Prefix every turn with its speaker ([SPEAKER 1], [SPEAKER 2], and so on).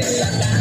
[SPEAKER 1] today.